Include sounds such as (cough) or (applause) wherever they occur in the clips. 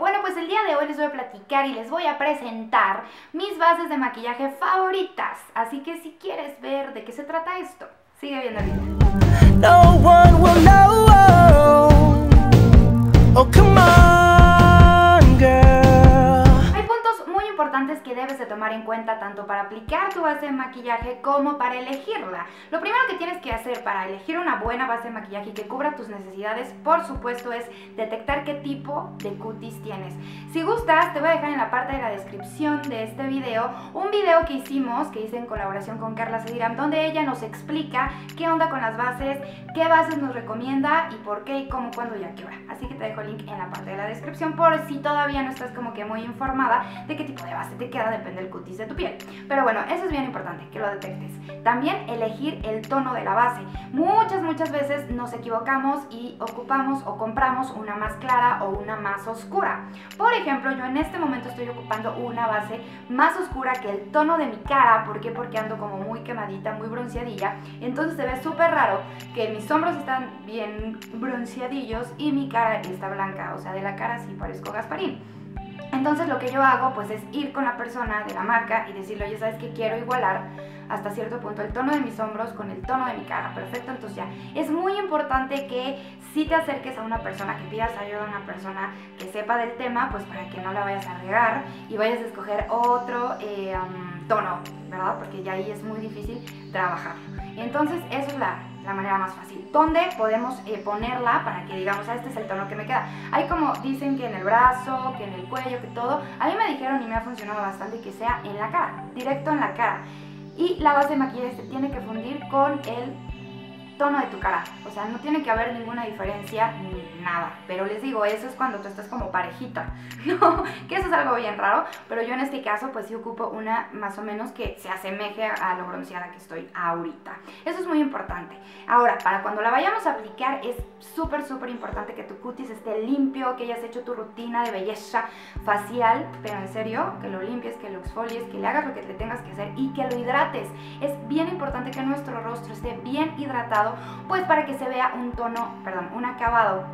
Bueno, pues el día de hoy les voy a platicar y les voy a presentar mis bases de maquillaje favoritas. Así que si quieres ver de qué se trata esto, sigue viendo el video. No one will know. Oh, come on, en cuenta tanto para aplicar tu base de maquillaje como para elegirla. Lo primero que tienes que hacer para elegir una buena base de maquillaje que cubra tus necesidades, por supuesto, es detectar qué tipo de cutis tienes. Si gustas, te voy a dejar en la parte de la descripción de este video un video que hicimos, que hice en colaboración con Carla Sediram, donde ella nos explica qué onda con las bases, qué bases nos recomienda y por qué y cómo, cuándo y a qué hora. Así que te dejo el link en la parte de la descripción por si todavía no estás como que muy informada de qué tipo de base te queda, depende del cutis de tu piel. Pero bueno, eso es bien importante, que lo detectes. También elegir el tono de la base. Muchas, muchas veces nos equivocamos y ocupamos o compramos una más clara o una más oscura. Por ejemplo, yo en este momento estoy ocupando una base más oscura que el tono de mi cara. ¿Por qué? Porque ando como muy quemadita, muy bronceadilla. Entonces se ve súper raro que mis hombros están bien bronceadillos y mi cara está blanca. O sea, de la cara sí parezco Gasparín. Entonces lo que yo hago pues es ir con la persona de la marca y decirle, oye, ¿sabes que quiero igualar hasta cierto punto el tono de mis hombros con el tono de mi cara? Perfecto, entonces ya. Es muy importante que si te acerques a una persona, que pidas ayuda a una persona que sepa del tema, pues para que no la vayas a regar y vayas a escoger otro eh, tono, ¿verdad? Porque ya ahí es muy difícil trabajar. Entonces, eso es la, la manera más fácil. ¿Dónde podemos eh, ponerla para que digamos, ah, este es el tono que me queda? Hay como dicen que en el brazo, que en el cuello, que todo. A mí me dijeron y me ha funcionado bastante que sea en la cara, directo en la cara. Y la base de maquillaje se tiene que fundir con el tono de tu cara. O sea, no tiene que haber ninguna diferencia ni nada. Pero les digo, eso es cuando tú estás como parejita, (laughs) ¿no? Que eso es algo bien raro. Pero yo en este caso, pues sí ocupo una más o menos que se asemeje a lo bronceada que estoy ahorita. Eso es muy importante. Ahora, para cuando la vayamos a aplicar, es súper, súper importante que tu cutis esté limpio, que hayas hecho tu rutina de belleza facial. Pero en serio, que lo limpies, que lo exfolies, que le hagas lo que le tengas que hacer y que lo hidrates. Es bien importante que nuestro rostro esté bien hidratado pues para que se vea un tono, perdón, un acabado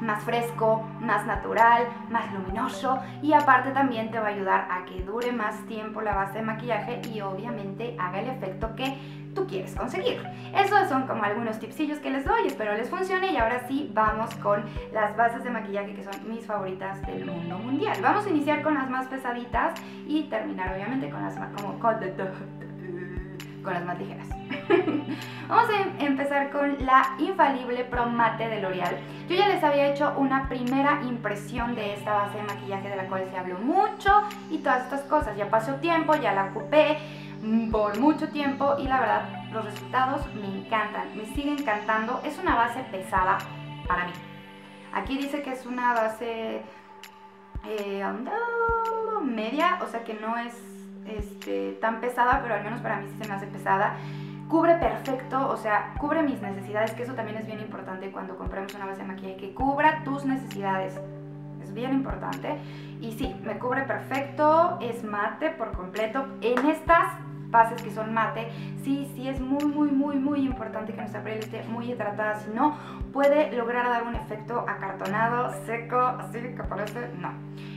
más fresco, más natural, más luminoso y aparte también te va a ayudar a que dure más tiempo la base de maquillaje y obviamente haga el efecto que tú quieres conseguir. Esos son como algunos tipsillos que les doy, espero les funcione y ahora sí vamos con las bases de maquillaje que son mis favoritas del mundo mundial. Vamos a iniciar con las más pesaditas y terminar obviamente con las más como con las más ligeras. (laughs) Vamos a empezar con la infalible Pro Mate de L'Oreal. Yo ya les había hecho una primera impresión de esta base de maquillaje de la cual se habló mucho y todas estas cosas. Ya pasó tiempo, ya la ocupé por mucho tiempo y la verdad los resultados me encantan, me siguen encantando. Es una base pesada para mí. Aquí dice que es una base eh, media, o sea que no es este, tan pesada, pero al menos para mí sí se me hace pesada cubre perfecto, o sea, cubre mis necesidades, que eso también es bien importante cuando compramos una base de maquillaje, que cubra tus necesidades. Es bien importante. Y sí, me cubre perfecto, es mate por completo. En estas bases que son mate, sí, sí es muy, muy, muy, muy importante que nuestra piel esté muy hidratada, si no, puede lograr dar un efecto acartonado, seco, así que parece, no.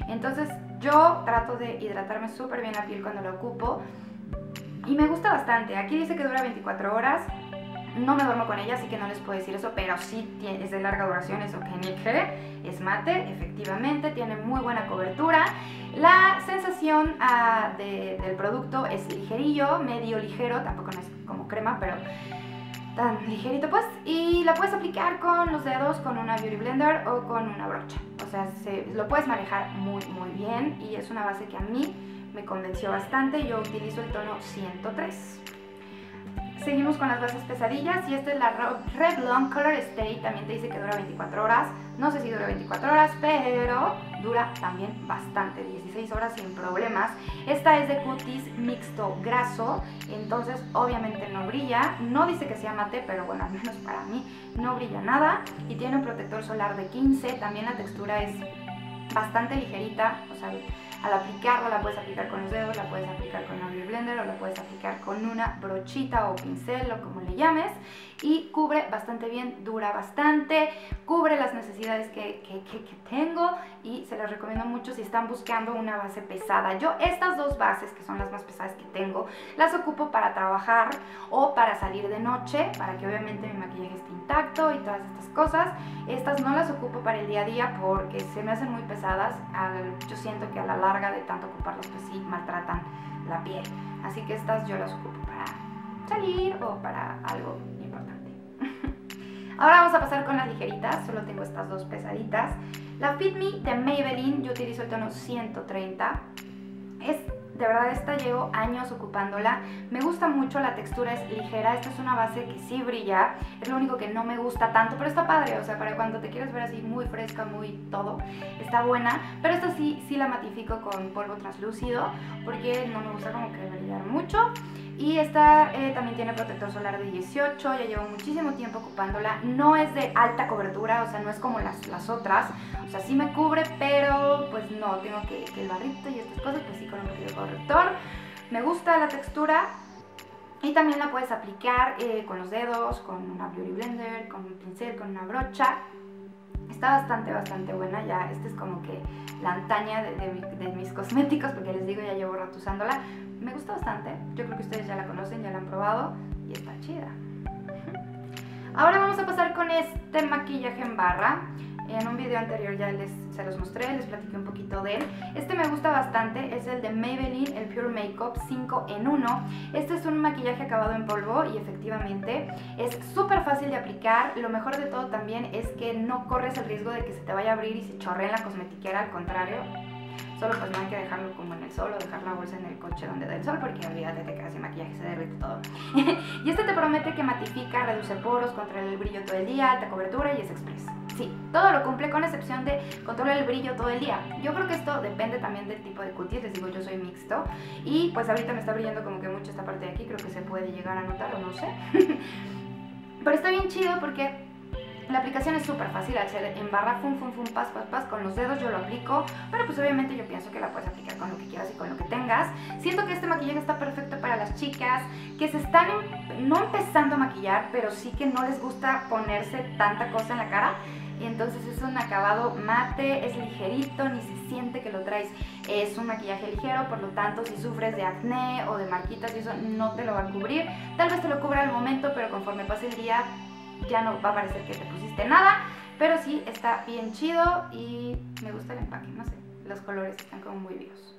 Entonces yo trato de hidratarme súper bien la piel cuando la ocupo y me gusta bastante. Aquí dice que dura 24 horas. No me duermo con ella, así que no les puedo decir eso, pero sí es de larga duración, eso que ni Es mate, efectivamente, tiene muy buena cobertura. La sensación ah, del producto es ligerillo, medio ligero, tampoco no es como crema, pero tan ligerito pues. Y la puedes aplicar con los dedos, con una Beauty Blender o con una brocha. O sea, se, lo puedes manejar muy, muy bien y es una base que a mí me convenció bastante. Yo utilizo el tono 103. Seguimos con las bases pesadillas y esta es la Red Long Color Stay. También te dice que dura 24 horas. No sé si dura 24 horas, pero dura también bastante, 16 horas sin problemas. Esta es de cutis mixto graso, entonces obviamente no brilla. No dice que sea mate, pero bueno, al menos para mí no brilla nada. Y tiene un protector solar de 15. También la textura es bastante ligerita, o sea, Al aplicarla la puedes aplicar con los dedos, la puedes aplicar con un blender o la puedes aplicar con una brochita o pincel o como le llames y cubre bastante bien, dura bastante, cubre las necesidades que, que, que, tengo y se las recomiendo mucho si están buscando una base pesada. Yo estas dos bases, que son las más pesadas que tengo, las ocupo para trabajar o para salir de noche, para que obviamente mi maquillaje esté intacto y todas estas cosas. Estas no las ocupo para el día a día porque se me hacen muy pesadas. Yo siento que a la larga de tanto ocuparlas pues sí maltratan la piel. Así que estas yo las ocupo para salir o para algo importante. (laughs) Ahora vamos a pasar con las ligeritas, solo tengo estas dos pesaditas. La Fit Me de Maybelline, yo utilizo el tono 130. Es de verdad esta llevo años ocupándola. Me gusta mucho, la textura es ligera. Esta es una base que sí brilla. Es lo único que no me gusta tanto, pero está padre. O sea, para cuando te quieres ver así muy fresca, muy todo, está buena. Pero esta sí, sí la matifico con polvo translúcido porque no me gusta como que brillar mucho. Y esta eh, también tiene protector solar de 18, ya llevo muchísimo tiempo ocupándola. No es de alta cobertura, o sea, no es como las, las otras. O sea, sí me cubre, pero pues no, tengo que, el barrito y estas cosas, pues sí con un poquito de corrector. Me gusta la textura, y también la puedes aplicar eh, con los dedos, con una Beauty Blender, con un pincel, con una brocha. Está bastante, bastante buena. Ya, esta es como que la antaña de, de, mis cosméticos, porque les digo, ya llevo rato usándola me gusta bastante. Yo creo que ustedes ya la conocen, ya la han probado y está chida. Ahora vamos a pasar con este maquillaje en barra. En un video anterior ya les, se los mostré, les platiqué un poquito de él. Este me gusta bastante, es el de Maybelline, el Pure Makeup 5 en 1. Este es un maquillaje acabado en polvo y efectivamente es súper fácil de aplicar. Lo mejor de todo también es que no corres el riesgo de que se te vaya a abrir y se chorre en la cosmetiquera, al contrario, Solo pues no hay que dejarlo como en el sol o dejar la bolsa en el coche donde da el sol porque olvídate, te quedas sin maquillaje, se derrite todo. (laughs) y este te promete que matifica, reduce poros, controla el brillo todo el día, alta cobertura y es express. Sí, todo lo cumple con excepción de controlar el brillo todo el día. Yo creo que esto depende también del tipo de cutis, les digo yo soy mixto y pues ahorita me está brillando como que mucho esta parte de aquí, creo que se puede llegar a notar o no sé. (laughs) Pero está bien chido porque la aplicación es súper fácil, al ser en barra, fum, fum, fum, pas, pas, pas, con los dedos yo lo aplico, pero pues obviamente yo pienso que la puedes aplicar con lo que quieras y con lo que tengas. Siento que este maquillaje está perfecto para las chicas que se están no empezando a maquillar, pero sí que no les gusta ponerse tanta cosa en la cara. Y entonces es un acabado mate, es ligerito, ni se siente que lo traes. Es un maquillaje ligero, por lo tanto si sufres de acné o de marquitas y eso no te lo va a cubrir. Tal vez te lo cubra al momento, pero conforme pase el día ya no va a parecer que te pusiste nada, pero sí está bien chido y me gusta el empaque, no sé, los colores están como muy vivos.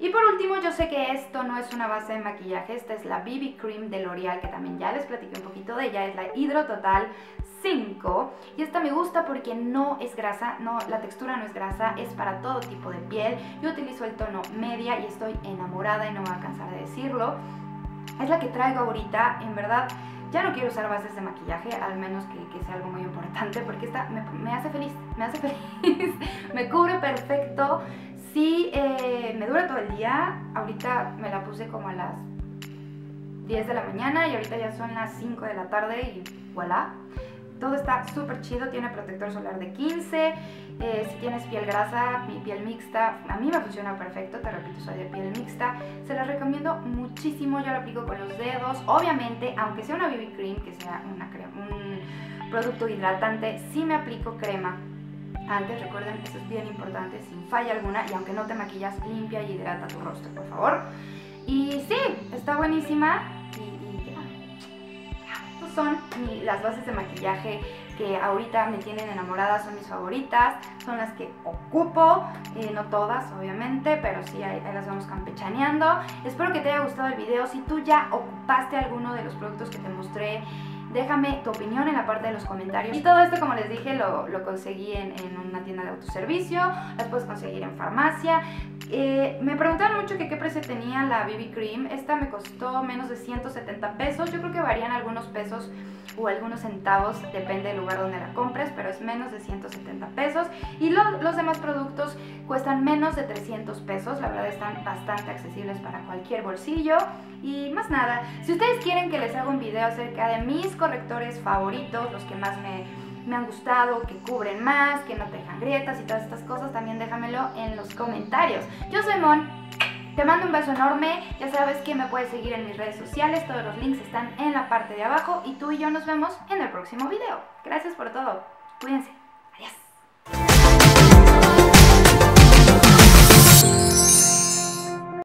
Y por último, yo sé que esto no es una base de maquillaje, esta es la BB Cream de L'Oreal, que también ya les platiqué un poquito de ella, es la Hydro Total 5 y esta me gusta porque no es grasa, no, la textura no es grasa, es para todo tipo de piel. Yo utilizo el tono media y estoy enamorada y no me voy a cansar de decirlo. Es la que traigo ahorita, en verdad ya no quiero usar bases de maquillaje, al menos que, sea algo muy importante, porque esta me, hace feliz, me hace (laughs) feliz, me cubre perfecto. Sí, eh, me dura todo el día. Ahorita me la puse como a las 10 de la mañana y ahorita ya son las 5 de la tarde y voilà. Todo está súper chido, tiene protector solar de 15. Eh, si tienes piel grasa, piel mixta, a mí me funciona perfecto, te repito, soy de piel mixta. Se la recomiendo muchísimo, yo la aplico con los dedos. Obviamente, aunque sea una BB cream, que sea un producto hidratante, sí me aplico crema. Antes, recuerden, eso es bien importante, sin falla alguna, y aunque no te maquillas, limpia y hidrata tu rostro, por favor. Y sí, está buenísima son las bases de maquillaje que ahorita me tienen enamorada, son mis favoritas, son las que ocupo, eh, no todas obviamente, pero sí ahí, las vamos campechaneando. Espero que te haya gustado el video, si tú ya ocupaste alguno de los productos que te mostré, déjame tu opinión en la parte de los comentarios. Y todo esto, como les dije, lo, conseguí en, en, una tienda de autoservicio, las puedes conseguir en farmacia. Eh, me preguntaron mucho que qué precio tenía la BB Cream. Esta me costó menos de 170 pesos. Yo creo que varían algunos pesos o algunos centavos, depende del lugar donde la compres, pero es menos de 170 pesos. Y los demás productos cuestan menos de 300 pesos. La verdad están bastante accesibles para cualquier bolsillo. Y más nada, si ustedes quieren que les haga un video acerca de mis correctores favoritos, los que más me me han gustado, que cubren más, que no te dejan grietas y todas estas cosas, también déjamelo en los comentarios. Yo soy Mon, te mando un beso enorme, ya sabes que me puedes seguir en mis redes sociales, todos los links están en la parte de abajo y tú y yo nos vemos en el próximo video. Gracias por todo, cuídense.